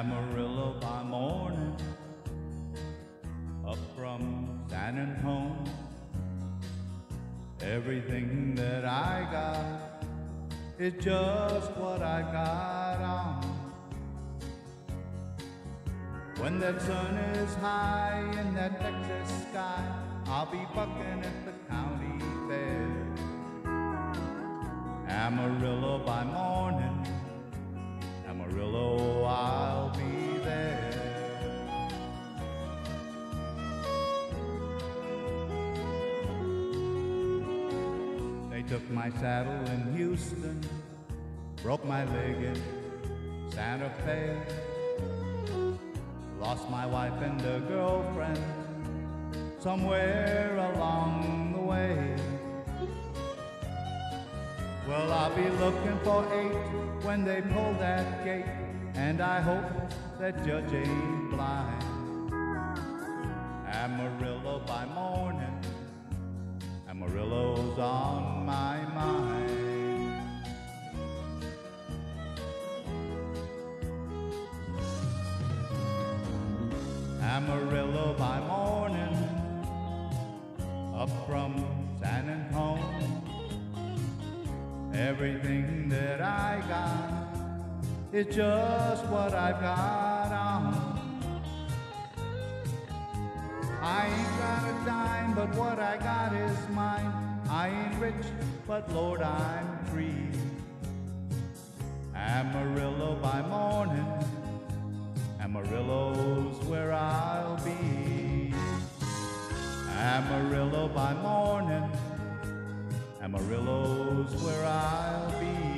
Amarillo by morning, up from San Antone. Everything that I got is just what I got on. When that sun is high in that Texas sky, I'll be bucking at the county fair. Amarillo by They took my saddle in Houston, broke my leg in Santa Fe, lost my wife and a girlfriend somewhere along the way. Well, I'll be looking for eight when they pull that gate, and I hope that judge ain't blind. Amarillo by morning, Amarillo's on my mind. Amarillo by morning, up from San Antone. Everything that I got is just what I've got on. Dime, but what I got is mine. I ain't rich, but Lord, I'm free. Amarillo by morning, Amarillo's where I'll be. Amarillo by morning, Amarillo's where I'll be.